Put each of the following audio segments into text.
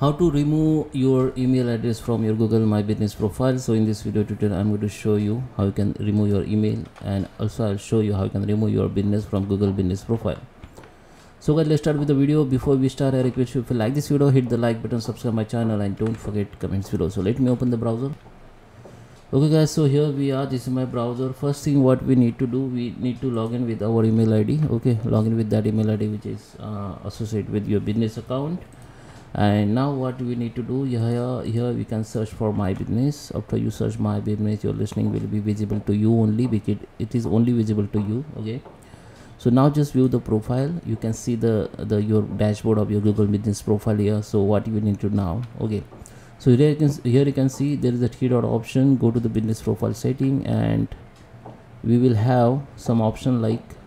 how to remove your email address from your google my business profile. So in this video tutorial i'm going to show you how you can remove your email and also i'll show you how you can remove your business from google business profile. So guys let's start with the video. Before we start i request you if you like this video hit the like button subscribe my channel and don't forget comments below. So let me open the browser. Okay guys so here we are. This is my browser. First thing what we need to do we need to log in with our email id okay log in with that email id which is uh, associated with your business account and now what we need to do here here we can search for my business. After you search my business your listing will be visible to you only because it is only visible to you okay? So now just view the profile. You can see the the your dashboard of your google business profile here. So what you need to now okay? So here you can here you can see there is a three dot option. Go to the business profile setting and we will have some option like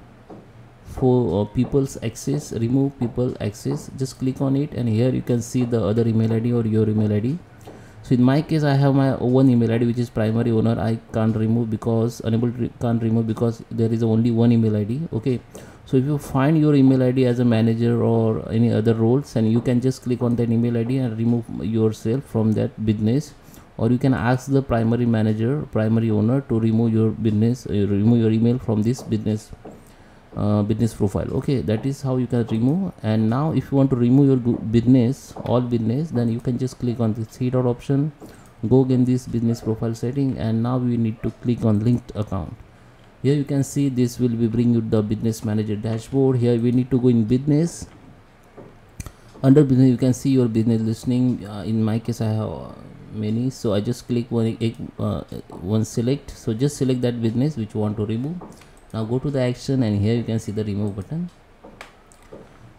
for uh, people's access remove people access. Just click on it and here you can see the other email id or your email id so in my case i have my one email id which is primary owner. I can't remove because unable to can't remove because there is only one email id okay? So if you find your email id as a manager or any other roles and you can just click on that email id and remove yourself from that business. Or you can ask the primary manager primary owner to remove your business uh, remove your email from this business uh, business profile. Okay that is how you can remove. And now if you want to remove your business all business then you can just click on the three dot option. Go again this business profile setting and now we need to click on linked account. Here you can see this will be bring you the business manager dashboard. Here we need to go in business. Under business you can see your business listing uh, in my case i have uh, many. So i just click one uh, one select. So just select that business which you want to remove now go to the action and here you can see the remove button.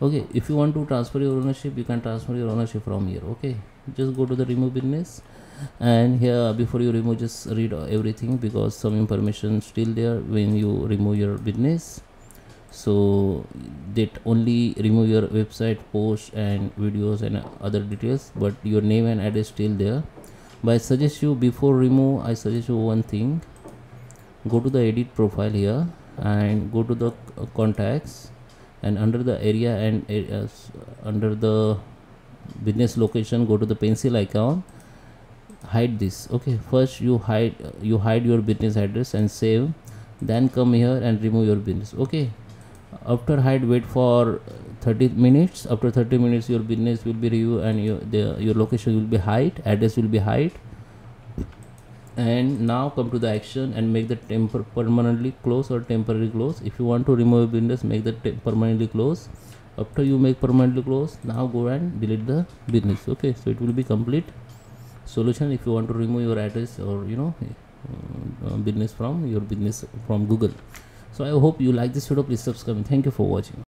Okay if you want to transfer your ownership you can transfer your ownership from here okay? Just go to the remove business and here before you remove just read everything because some information still there when you remove your business. So that only remove your website post and videos and other details but your name and address still there. But i suggest you before remove i suggest you one thing. Go to the edit profile here and go to the contacts and under the area and eh, areas under the business location go to the pencil icon hide this. Okay first you hide you hide your business address and save then come here and remove your business. Okay after hide wait for 30 minutes. After 30 minutes your business will be review and your the, your location will be hide address will be hide and now come to the action and make the temper permanently close or temporary close. If you want to remove business make the permanently close. After you make permanently close now go and delete the business okay so it will be complete. Solution if you want to remove your address or you know uh, business from your business from google. So i hope you like this video. Please subscribe. Thank you for watching